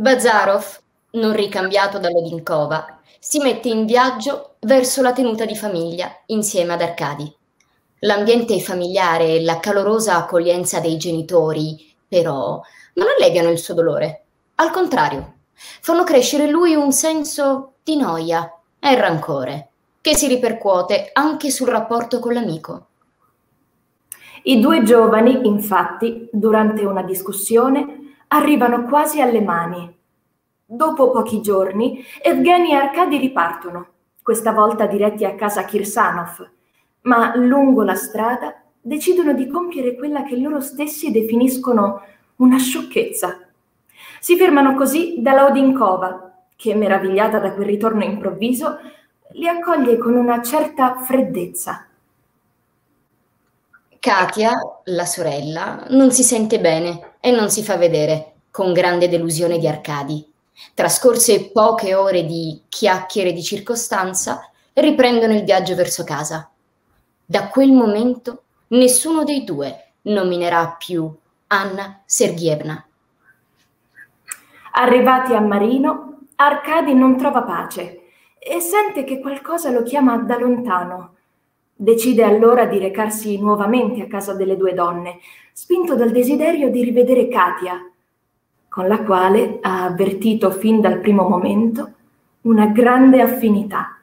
Bazarov, non ricambiato dall'Odinkova, si mette in viaggio verso la tenuta di famiglia insieme ad Arcadi. L'ambiente familiare e la calorosa accoglienza dei genitori, però, non alleviano il suo dolore. Al contrario, fanno crescere in lui un senso di noia e rancore, che si ripercuote anche sul rapporto con l'amico. I due giovani, infatti, durante una discussione, arrivano quasi alle mani. Dopo pochi giorni, Evgeny e Arkady ripartono, questa volta diretti a casa Kirsanov, ma lungo la strada decidono di compiere quella che loro stessi definiscono una sciocchezza. Si fermano così dalla Odinkova, che, meravigliata da quel ritorno improvviso, li accoglie con una certa freddezza. Katia, la sorella, non si sente bene e non si fa vedere, con grande delusione di Arcadi. Trascorse poche ore di chiacchiere di circostanza, riprendono il viaggio verso casa. Da quel momento nessuno dei due nominerà più Anna Sergievna. Arrivati a Marino, Arcadi non trova pace e sente che qualcosa lo chiama da lontano. Decide allora di recarsi nuovamente a casa delle due donne, spinto dal desiderio di rivedere Katia, con la quale ha avvertito fin dal primo momento una grande affinità.